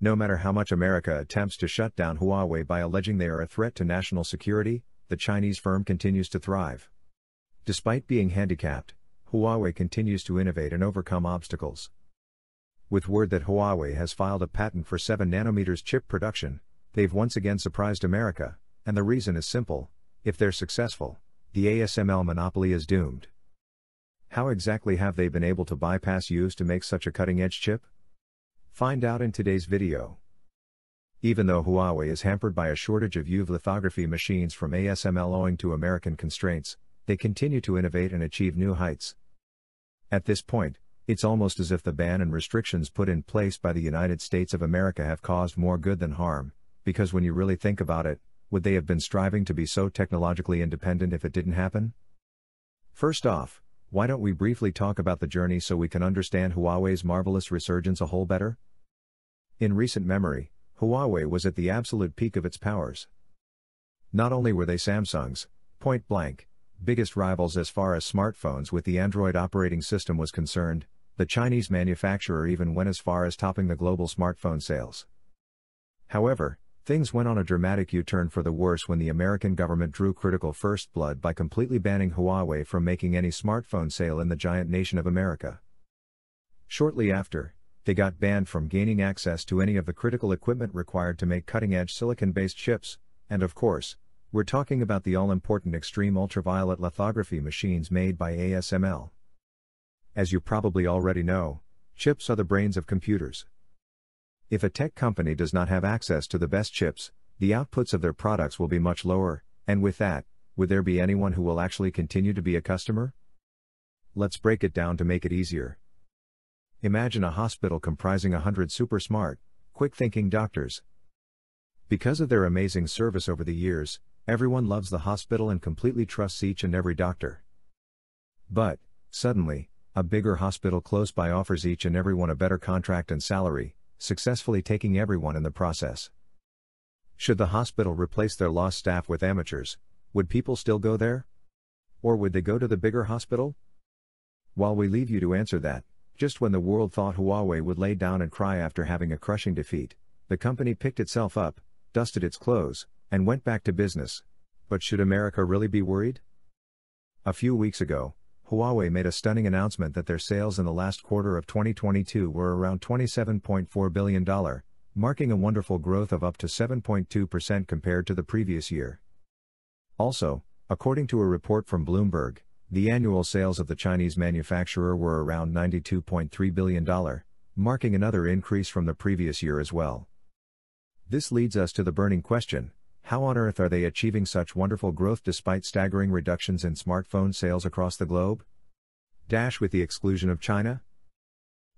no matter how much America attempts to shut down Huawei by alleging they are a threat to national security, the Chinese firm continues to thrive. Despite being handicapped, Huawei continues to innovate and overcome obstacles. With word that Huawei has filed a patent for 7 nanometers chip production, they've once again surprised America, and the reason is simple if they're successful, the ASML monopoly is doomed. How exactly have they been able to bypass EUVs to make such a cutting edge chip? Find out in today's video. Even though Huawei is hampered by a shortage of EUV lithography machines from ASML owing to American constraints, they continue to innovate and achieve new heights. At this point, it's almost as if the ban and restrictions put in place by the United States of America have caused more good than harm, because when you really think about it, would they have been striving to be so technologically independent if it didn't happen? First off, why don't we briefly talk about the journey so we can understand Huawei's marvelous resurgence a whole better? In recent memory, Huawei was at the absolute peak of its powers. Not only were they Samsung's, point blank, biggest rivals as far as smartphones with the Android operating system was concerned, the Chinese manufacturer even went as far as topping the global smartphone sales. However, Things went on a dramatic U turn for the worse when the American government drew critical first blood by completely banning Huawei from making any smartphone sale in the giant nation of America. Shortly after, they got banned from gaining access to any of the critical equipment required to make cutting edge silicon based chips, and of course, we're talking about the all important extreme ultraviolet lithography machines made by ASML. As you probably already know, chips are the brains of computers. If a tech company does not have access to the best chips, the outputs of their products will be much lower, and with that, would there be anyone who will actually continue to be a customer? Let's break it down to make it easier. Imagine a hospital comprising a hundred super smart, quick thinking doctors. Because of their amazing service over the years, everyone loves the hospital and completely trusts each and every doctor. But, suddenly, a bigger hospital close by offers each and everyone a better contract and salary, successfully taking everyone in the process. Should the hospital replace their lost staff with amateurs, would people still go there? Or would they go to the bigger hospital? While we leave you to answer that, just when the world thought Huawei would lay down and cry after having a crushing defeat, the company picked itself up, dusted its clothes, and went back to business. But should America really be worried? A few weeks ago, Huawei made a stunning announcement that their sales in the last quarter of 2022 were around $27.4 billion, marking a wonderful growth of up to 7.2% compared to the previous year. Also, according to a report from Bloomberg, the annual sales of the Chinese manufacturer were around $92.3 billion, marking another increase from the previous year as well. This leads us to the burning question how on earth are they achieving such wonderful growth despite staggering reductions in smartphone sales across the globe? Dash with the exclusion of China?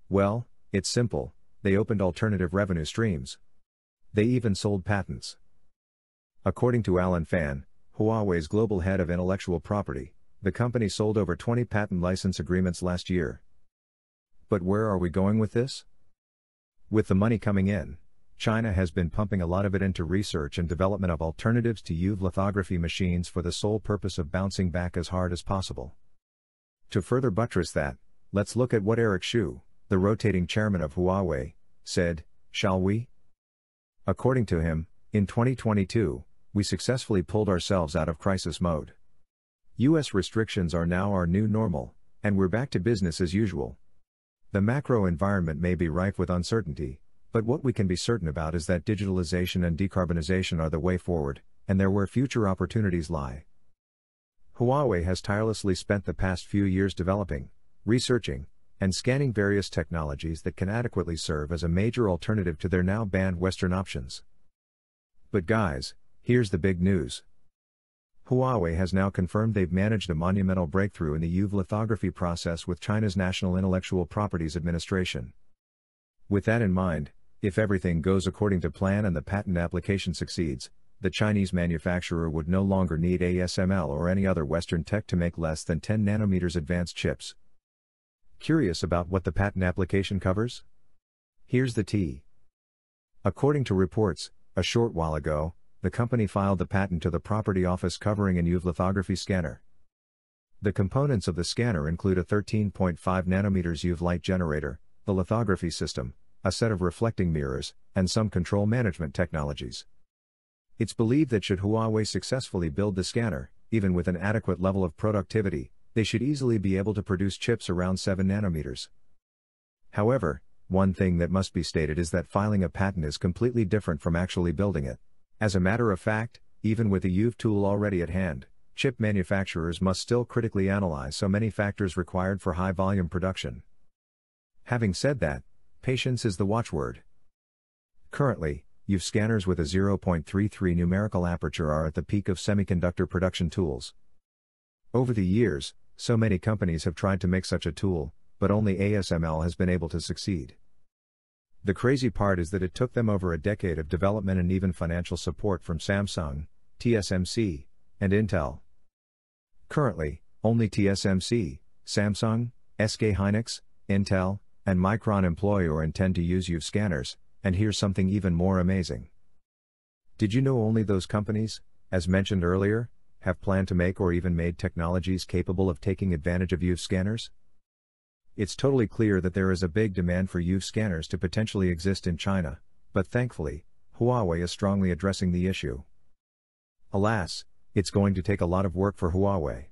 Well, it's simple, they opened alternative revenue streams. They even sold patents. According to Alan Fan, Huawei's global head of intellectual property, the company sold over 20 patent license agreements last year. But where are we going with this? With the money coming in, China has been pumping a lot of it into research and development of alternatives to EUV lithography machines for the sole purpose of bouncing back as hard as possible. To further buttress that, let's look at what Eric Xu, the rotating chairman of Huawei, said, shall we? According to him, in 2022, we successfully pulled ourselves out of crisis mode. US restrictions are now our new normal, and we're back to business as usual. The macro environment may be rife with uncertainty, but what we can be certain about is that digitalization and decarbonization are the way forward, and they're where future opportunities lie. Huawei has tirelessly spent the past few years developing, researching, and scanning various technologies that can adequately serve as a major alternative to their now banned Western options. But guys, here's the big news. Huawei has now confirmed they've managed a monumental breakthrough in the EUV lithography process with China's National Intellectual Properties Administration. With that in mind, if everything goes according to plan and the patent application succeeds, the Chinese manufacturer would no longer need ASML or any other Western tech to make less than 10 nanometers advanced chips. Curious about what the patent application covers? Here's the tea. According to reports, a short while ago, the company filed the patent to the Property Office covering an EUV lithography scanner. The components of the scanner include a 13.5 nanometers EUV light generator, the lithography system, a set of reflecting mirrors, and some control management technologies. It's believed that should Huawei successfully build the scanner, even with an adequate level of productivity, they should easily be able to produce chips around 7 nanometers. However, one thing that must be stated is that filing a patent is completely different from actually building it. As a matter of fact, even with the EUV tool already at hand, chip manufacturers must still critically analyze so many factors required for high volume production. Having said that, patience is the watchword. Currently, EUV scanners with a 0.33 numerical aperture are at the peak of semiconductor production tools. Over the years, so many companies have tried to make such a tool, but only ASML has been able to succeed. The crazy part is that it took them over a decade of development and even financial support from Samsung, TSMC, and Intel. Currently, only TSMC, Samsung, SK Hynix, Intel, and Micron employ or intend to use EUV scanners, and here's something even more amazing. Did you know only those companies, as mentioned earlier, have planned to make or even made technologies capable of taking advantage of EUV scanners? It's totally clear that there is a big demand for EUV scanners to potentially exist in China, but thankfully, Huawei is strongly addressing the issue. Alas, it's going to take a lot of work for Huawei.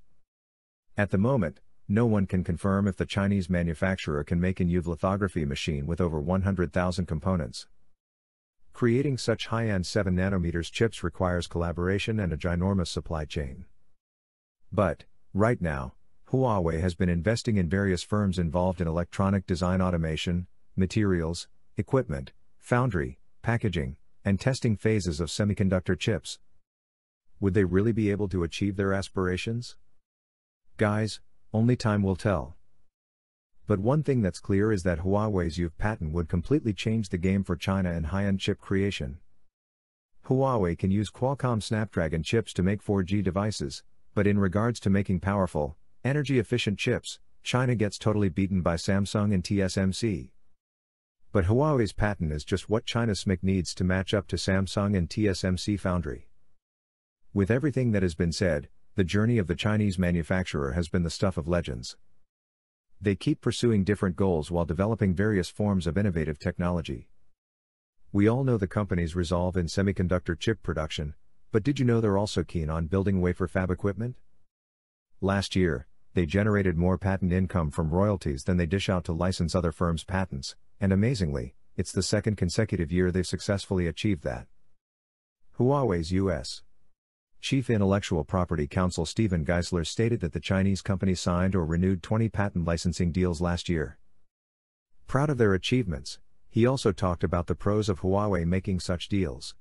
At the moment, no one can confirm if the Chinese manufacturer can make an EUV lithography machine with over 100,000 components. Creating such high-end 7 nanometers chips requires collaboration and a ginormous supply chain. But, right now, Huawei has been investing in various firms involved in electronic design automation, materials, equipment, foundry, packaging, and testing phases of semiconductor chips. Would they really be able to achieve their aspirations? Guys, only time will tell. But one thing that's clear is that Huawei's EUV patent would completely change the game for China in high-end chip creation. Huawei can use Qualcomm Snapdragon chips to make 4G devices, but in regards to making powerful, energy-efficient chips, China gets totally beaten by Samsung and TSMC. But Huawei's patent is just what China's SMIC needs to match up to Samsung and TSMC foundry. With everything that has been said, the journey of the Chinese manufacturer has been the stuff of legends. They keep pursuing different goals while developing various forms of innovative technology. We all know the company's resolve in semiconductor chip production, but did you know they're also keen on building wafer fab equipment? Last year, they generated more patent income from royalties than they dish out to license other firms' patents, and amazingly, it's the second consecutive year they've successfully achieved that. Huawei's US Chief Intellectual Property Counsel Stephen Geisler stated that the Chinese company signed or renewed 20 patent licensing deals last year. Proud of their achievements, he also talked about the pros of Huawei making such deals.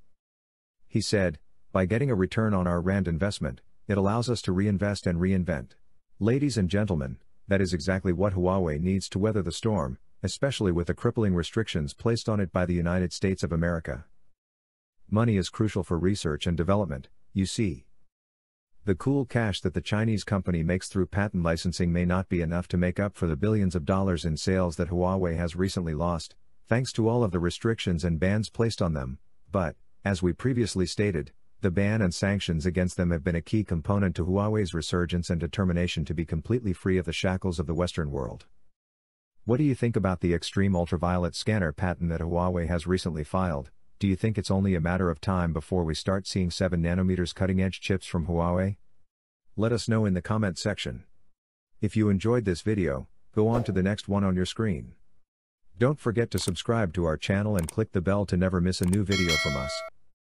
He said, By getting a return on our R&D investment, it allows us to reinvest and reinvent. Ladies and gentlemen, that is exactly what Huawei needs to weather the storm, especially with the crippling restrictions placed on it by the United States of America. Money is crucial for research and development, you see. The cool cash that the Chinese company makes through patent licensing may not be enough to make up for the billions of dollars in sales that Huawei has recently lost, thanks to all of the restrictions and bans placed on them, but, as we previously stated, the ban and sanctions against them have been a key component to Huawei's resurgence and determination to be completely free of the shackles of the Western world. What do you think about the extreme ultraviolet scanner patent that Huawei has recently filed? do you think it's only a matter of time before we start seeing 7 nanometers cutting edge chips from Huawei? Let us know in the comment section. If you enjoyed this video, go on to the next one on your screen. Don't forget to subscribe to our channel and click the bell to never miss a new video from us.